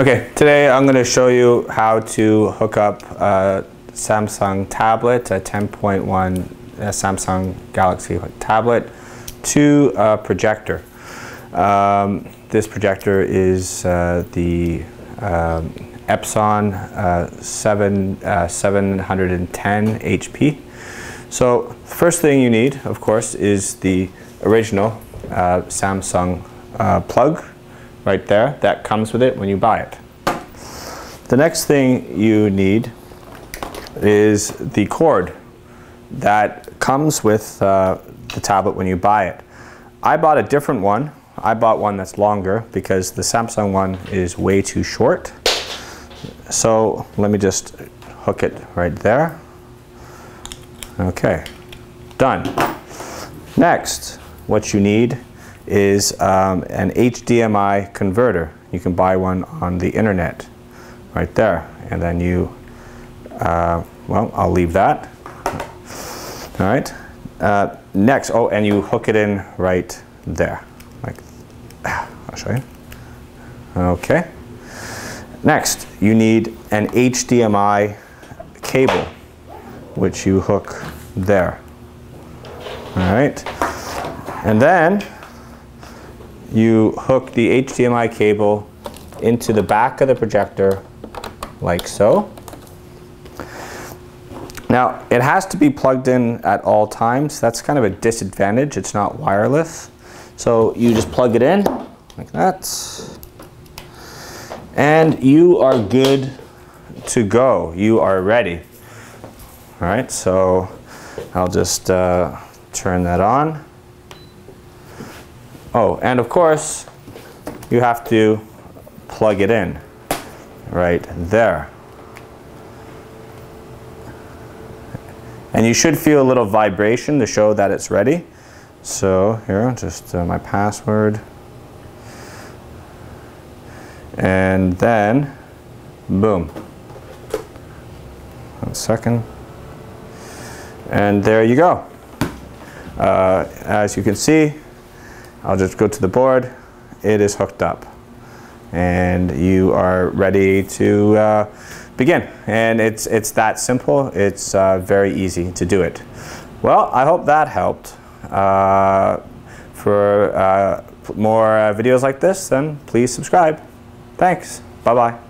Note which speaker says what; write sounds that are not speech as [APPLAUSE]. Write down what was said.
Speaker 1: Okay, today I'm going to show you how to hook up a Samsung tablet, a 10.1 Samsung Galaxy tablet, to a projector. Um, this projector is uh, the um, Epson uh, 7, uh, 710 HP. So first thing you need, of course, is the original uh, Samsung uh, plug right there that comes with it when you buy it. The next thing you need is the cord that comes with uh, the tablet when you buy it. I bought a different one. I bought one that's longer because the Samsung one is way too short. So let me just hook it right there. Okay, done. Next, what you need is um, an HDMI converter. You can buy one on the internet right there. And then you, uh, well, I'll leave that. All right. Uh, next, oh, and you hook it in right there. Like, [SIGHS] I'll show you. Okay. Next, you need an HDMI cable, which you hook there. All right. And then you hook the HDMI cable into the back of the projector like so. Now, it has to be plugged in at all times. That's kind of a disadvantage. It's not wireless. So you just plug it in like that. And you are good to go. You are ready. All right, so I'll just uh, turn that on. Oh, and of course, you have to plug it in right there. And you should feel a little vibration to show that it's ready. So here, just uh, my password. And then, boom. One second. And there you go. Uh, as you can see, I'll just go to the board. It is hooked up. And you are ready to uh, begin. And it's, it's that simple. It's uh, very easy to do it. Well, I hope that helped. Uh, for uh, more uh, videos like this, then please subscribe. Thanks. Bye-bye.